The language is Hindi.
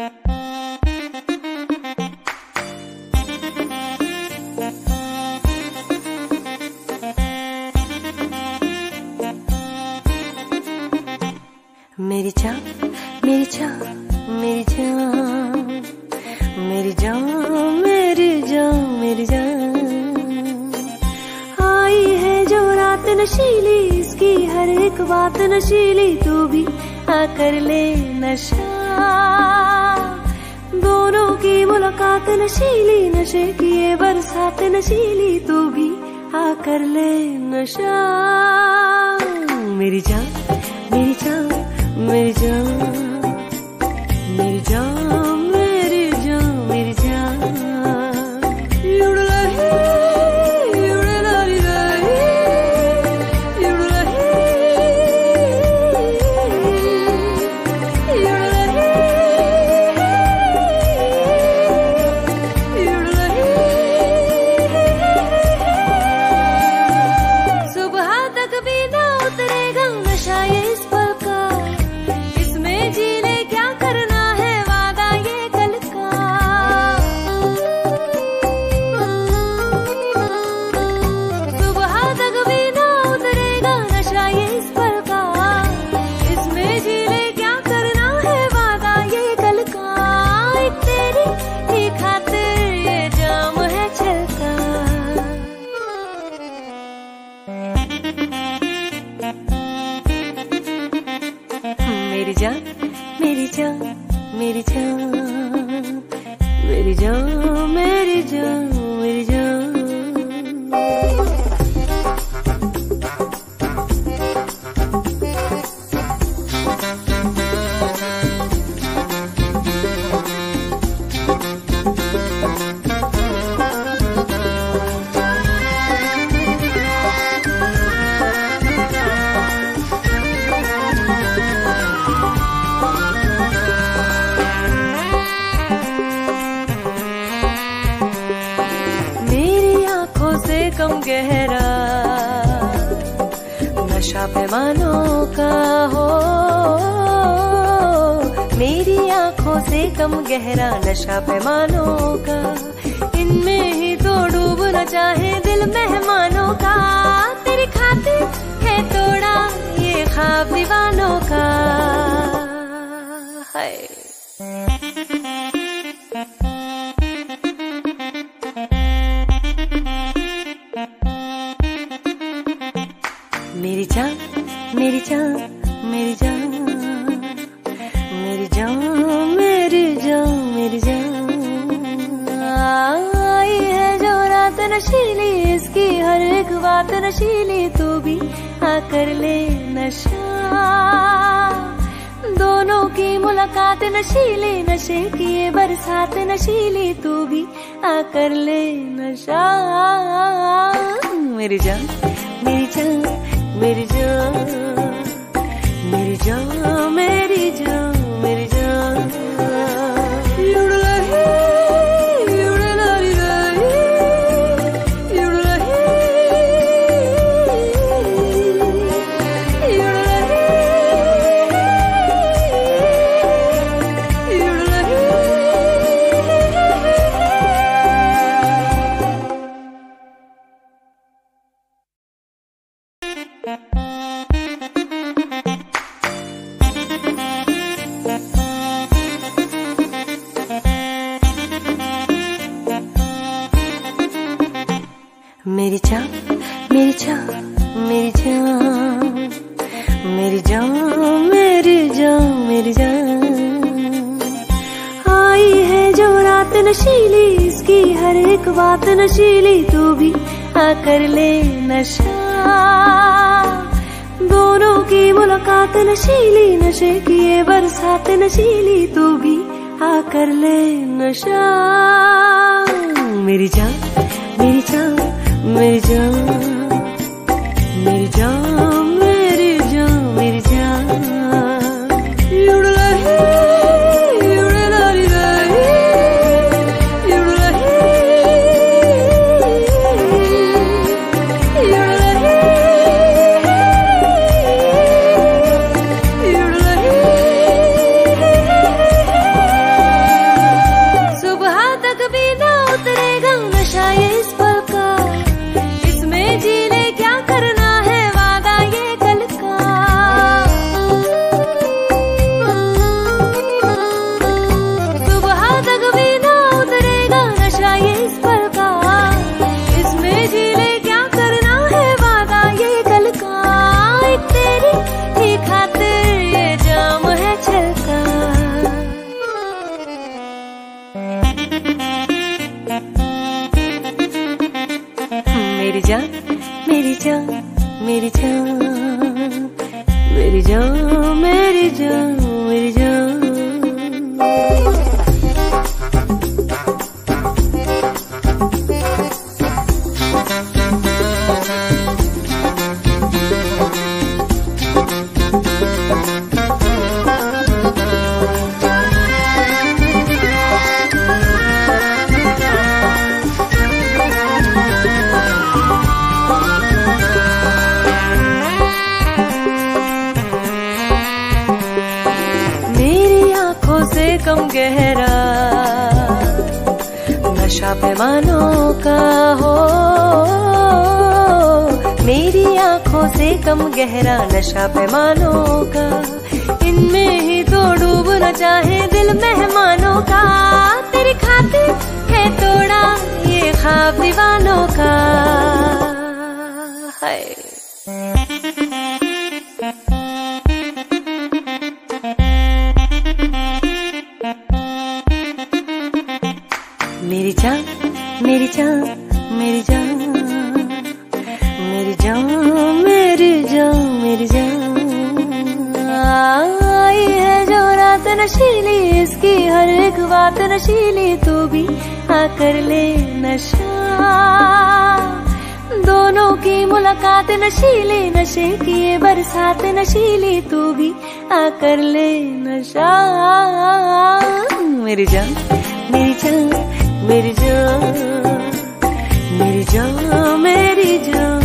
मेरी जान मेरी जान मेरी जान मेरी जान मेरी जान मेरी जान। आई है जो रात नशीली, इसकी हर एक बात नशीली, तू भी आकर ले नशा। दोनों की मुलाकात नशीली नशे की ये बरसात नशीली तू भी आ कर ले नशा। मेरी जान मेरी जान मेरी जान। मेरी जान मेरी जान मेरी जान मेरी जान मेरी जान मेरी जान। कम गहरा। नशा पैमानों का हो। मेरी आँखों से कम गहरा नशा पैमानों का। नशीली हर एक बात नशीली, तू भी आकर ले नशा। दोनों की मुलाकात नशीली, नशे की ये बरसात नशीली, तू भी आकर ले नशा। मेरी जान मेरी जान मेरी जान मेरी जान मेरी जान। मेरी जान मेरी जान मेरी जान मेरी जान मेरी जान मेरी जान। आई है जो रात नशीली, इसकी हर एक बात नशीली, तू भी आकर ले नशा। दोनों की मुलाकात नशीली, नशे की ये बरसात नशीली, तू भी आकर ले नशा। मेरी जान मेरी जान मेरी जान मेरी जान मेरी जान मेरी जान मेरी जान मेरी जान मेरी जान। गहरा। नशा पैमानों का हो। मेरी आँखों से कम गहरा नशा पैमानों का। इनमें ही तो डूबना चाहे दिल मेहमानों का। तेरी खातिर है तोड़ा ये खाब दीवानों का। है मेरी जान मेरी जान मेरी जान मेरी जान मेरी जान मेरी जान। आई है जो रात नशीली, इसकी हर एक बात नशीली, तू भी आकर ले नशा। दोनों की मुलाकात नशीली, नशे की ये बरसात नशीली, तू भी आकर ले नशा। मेरी जान मेरी जान मेरी जान मेरी जान मेरी जान।